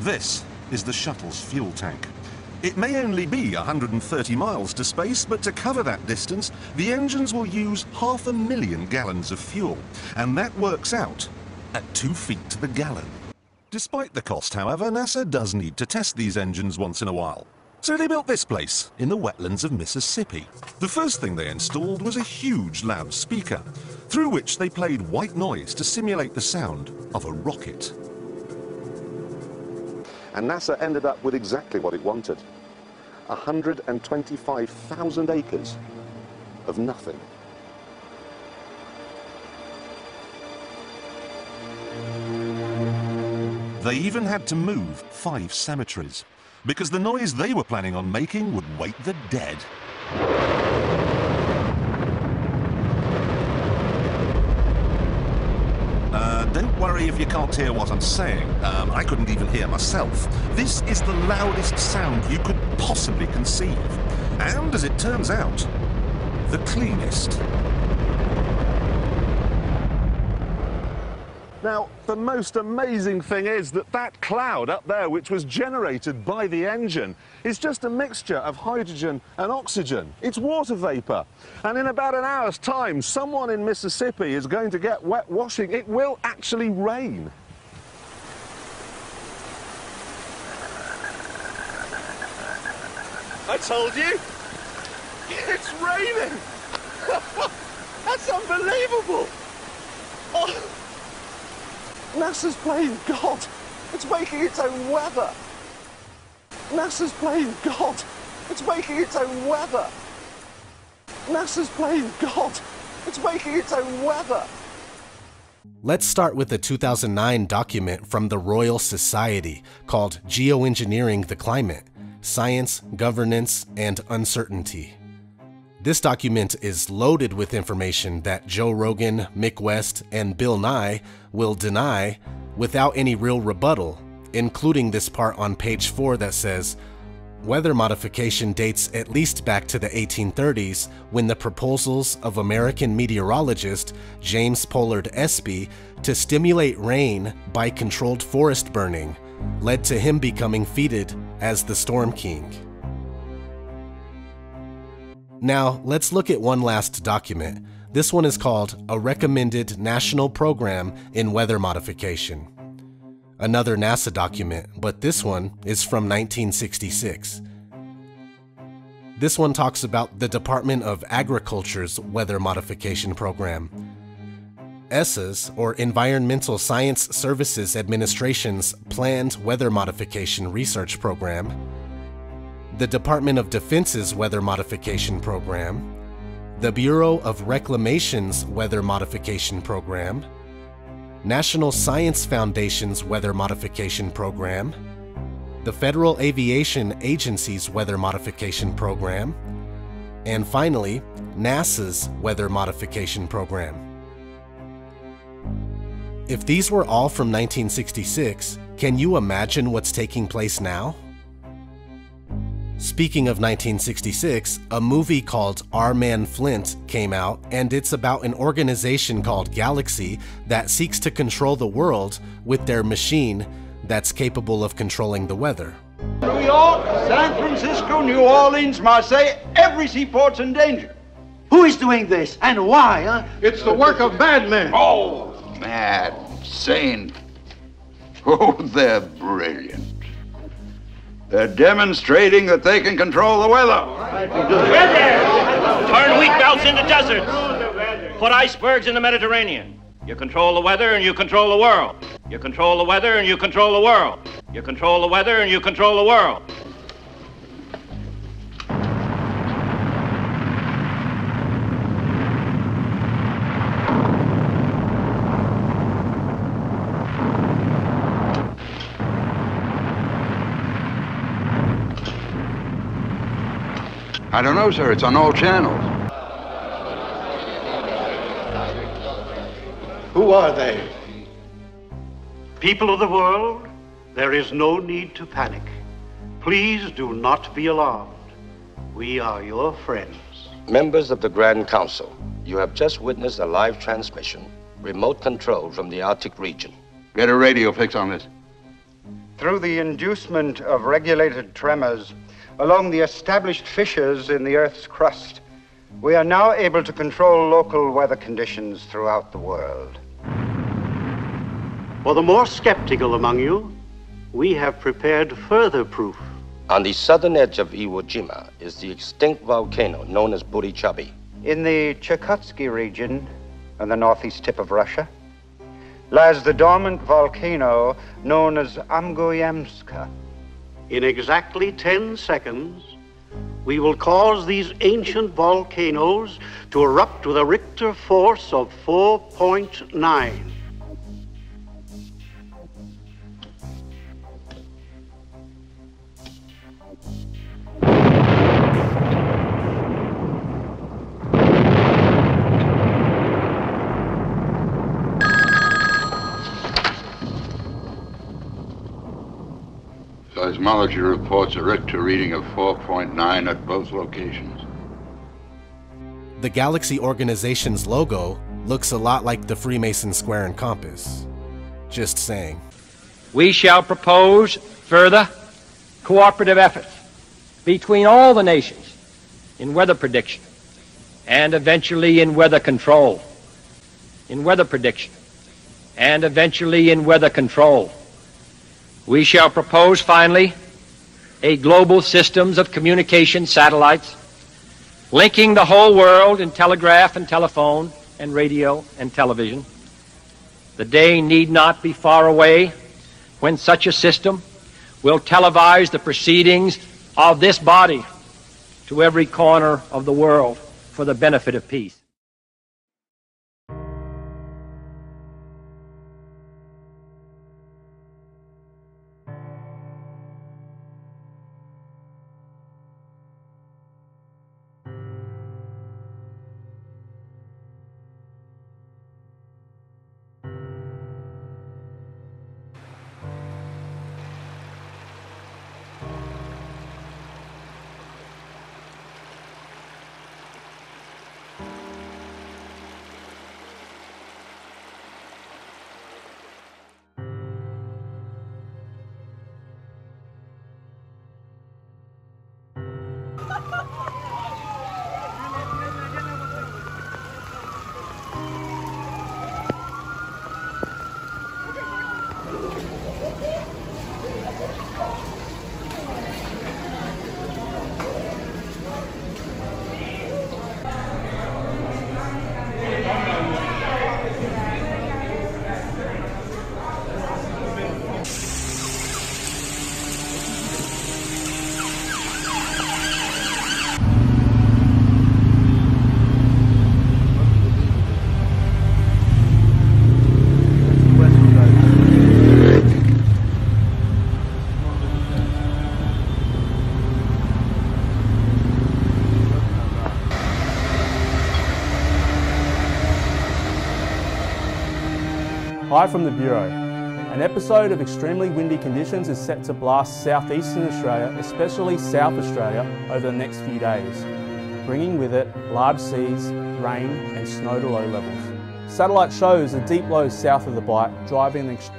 This is the shuttle's fuel tank. It may only be 130 miles to space, but to cover that distance, the engines will use half a million gallons of fuel, and that works out at two feet to the gallon. Despite the cost, however, NASA does need to test these engines once in a while. So they built this place, in the wetlands of Mississippi. The first thing they installed was a huge loudspeaker, through which they played white noise to simulate the sound of a rocket. And NASA ended up with exactly what it wanted. 125,000 acres of nothing. They even had to move five cemeteries, because the noise they were planning on making would wake the dead. Uh, don't worry if you can't hear what I'm saying. Um, I couldn't even hear myself. This is the loudest sound you could possibly conceive. And as it turns out, the cleanest. Now, the most amazing thing is that that cloud up there, which was generated by the engine, is just a mixture of hydrogen and oxygen. It's water vapor. And in about an hour's time, someone in Mississippi is going to get wet washing. It will actually rain. I told you. It's raining. That's unbelievable. Oh. NASA's playing God. It's making its own weather. NASA's playing God. It's making its own weather. NASA's playing God. It's making its own weather. Let's start with a 2009 document from the Royal Society called Geoengineering the Climate Science, Governance, and Uncertainty. This document is loaded with information that Joe Rogan, Mick West, and Bill Nye will deny without any real rebuttal, including this part on page 4 that says, Weather modification dates at least back to the 1830s when the proposals of American meteorologist James Pollard Espy to stimulate rain by controlled forest burning led to him becoming feted as the Storm King. Now, let's look at one last document. This one is called A Recommended National Program in Weather Modification. Another NASA document, but this one is from 1966. This one talks about the Department of Agriculture's Weather Modification Program. ESSA's, or Environmental Science Services Administration's Planned Weather Modification Research Program, the Department of Defense's Weather Modification Program, the Bureau of Reclamation's Weather Modification Program, National Science Foundation's Weather Modification Program, the Federal Aviation Agency's Weather Modification Program, and finally, NASA's Weather Modification Program. If these were all from 1966, can you imagine what's taking place now? Speaking of 1966, a movie called Our Man Flint came out, and it's about an organization called Galaxy that seeks to control the world with their machine that's capable of controlling the weather. New York, San Francisco, New Orleans, Marseille, every seaport's in danger. Who is doing this and why, huh? It's the work of madmen. Oh, mad, sane. Oh, they're brilliant. They're demonstrating that they can control the weather. Weather! Turn wheat belts into deserts. Put icebergs in the Mediterranean. You control the weather and you control the world. You control the weather and you control the world. You control the weather and you control the world. I don't know, sir. It's on all channels. Who are they? People of the world, there is no need to panic. Please do not be alarmed. We are your friends. Members of the Grand Council, you have just witnessed a live transmission, remote control from the Arctic region. Get a radio fix on this. Through the inducement of regulated tremors along the established fissures in the Earth's crust, we are now able to control local weather conditions throughout the world. For the more skeptical among you, we have prepared further proof. On the southern edge of Iwo Jima is the extinct volcano known as Burichabi. In the Chukotsky region, on the northeast tip of Russia, lies the dormant volcano known as Amgoyamska. In exactly 10 seconds, we will cause these ancient volcanoes to erupt with a Richter force of 4.9. Seismology reports a Richter reading of 4.9 at both locations. The Galaxy organization's logo looks a lot like the Freemason square and compass. Just saying. We shall propose further cooperative efforts between all the nations in weather prediction and eventually in weather control. In weather prediction and eventually in weather control. We shall propose finally a global systems of communication satellites linking the whole world in telegraph and telephone and radio and television. The day need not be far away when such a system will televise the proceedings of this body to every corner of the world for the benefit of peace. Hi from the Bureau. An episode of extremely windy conditions is set to blast southeastern Australia, especially South Australia, over the next few days, bringing with it large seas, rain and snow to low levels. Satellite shows a deep low south of the Bight driving ex-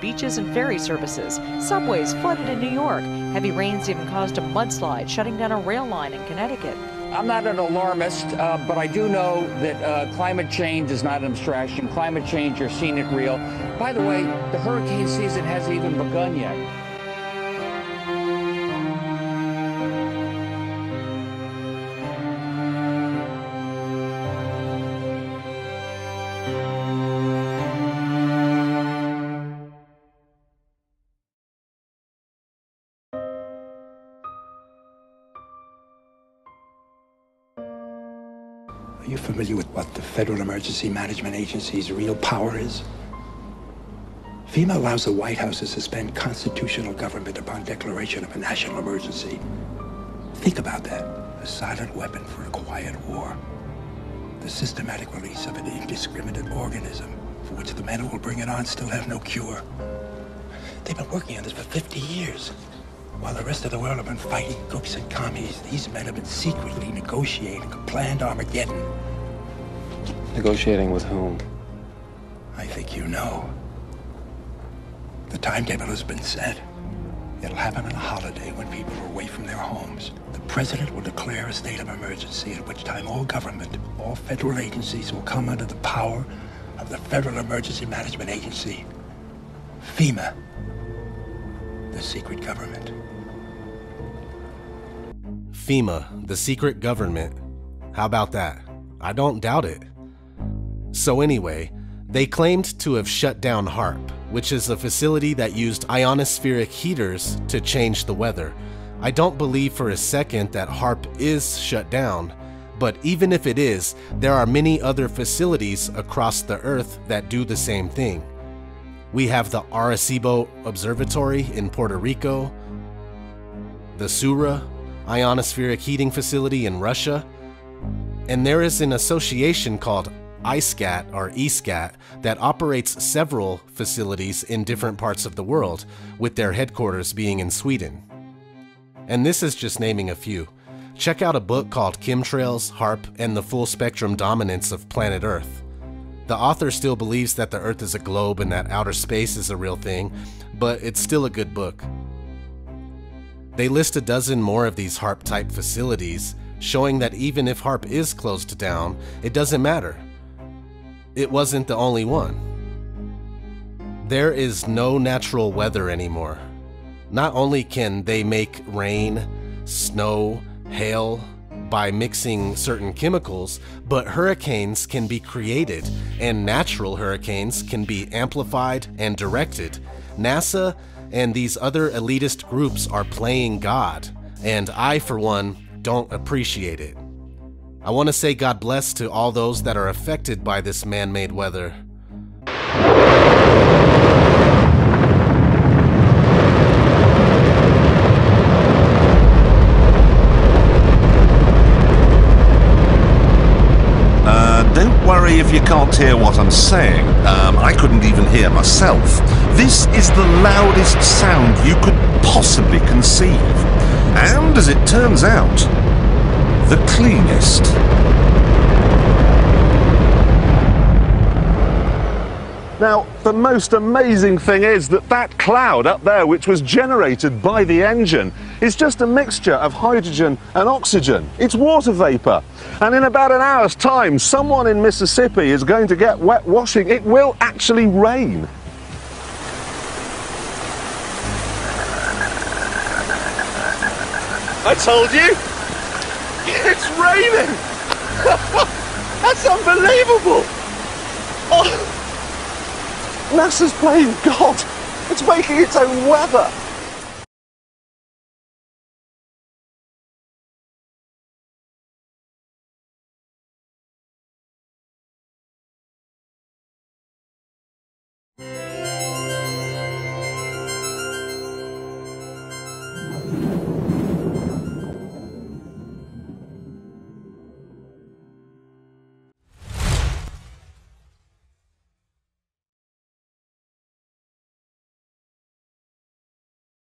beaches and ferry services. Subways flooded in New York. Heavy rains even caused a mudslide, shutting down a rail line in Connecticut. I'm not an alarmist, uh, but I do know that uh, climate change is not an abstraction. Climate change, you're seeing it real. By the way, the hurricane season hasn't even begun yet. Federal Emergency Management Agency's real power is? FEMA allows the White House to suspend constitutional government upon declaration of a national emergency. Think about that. A silent weapon for a quiet war. The systematic release of an indiscriminate organism for which the men who will bring it on still have no cure. They've been working on this for 50 years. While the rest of the world have been fighting crooks and commies, these men have been secretly negotiating a planned Armageddon. Negotiating with whom? I think you know. The timetable has been set. It'll happen on a holiday when people are away from their homes. The president will declare a state of emergency, at which time all government, all federal agencies will come under the power of the Federal Emergency Management Agency, FEMA, the secret government. FEMA, the secret government. How about that? I don't doubt it. So, anyway, they claimed to have shut down HAARP, which is a facility that used ionospheric heaters to change the weather. I don't believe for a second that HAARP is shut down, but even if it is, there are many other facilities across the Earth that do the same thing. We have the Arecibo Observatory in Puerto Rico, the Sura ionospheric heating facility in Russia, and there is an association called EISCAT or ESCAT that operates several facilities in different parts of the world, with their headquarters being in Sweden. And this is just naming a few. Check out a book called Chemtrails, HAARP, and the Full Spectrum Dominance of Planet Earth. The author still believes that the Earth is a globe and that outer space is a real thing, but it's still a good book. They list a dozen more of these HAARP type facilities, showing that even if HAARP is closed down, it doesn't matter. It wasn't the only one. There is no natural weather anymore. Not only can they make rain, snow, hail, by mixing certain chemicals, but hurricanes can be created, and natural hurricanes can be amplified and directed. NASA and these other elitist groups are playing God, and I, for one, don't appreciate it. I want to say God bless to all those that are affected by this man made weather. Don't worry if you can't hear what I'm saying. Um, I couldn't even hear myself. This is the loudest sound you could possibly conceive. And as it turns out, the cleanest. Now, the most amazing thing is that that cloud up there, which was generated by the engine, is just a mixture of hydrogen and oxygen. It's water vapor. And in about an hour's time, someone in Mississippi is going to get wet washing. It will actually rain. I told you! It's raining! That's unbelievable! Oh. NASA's playing God. It's making its own weather.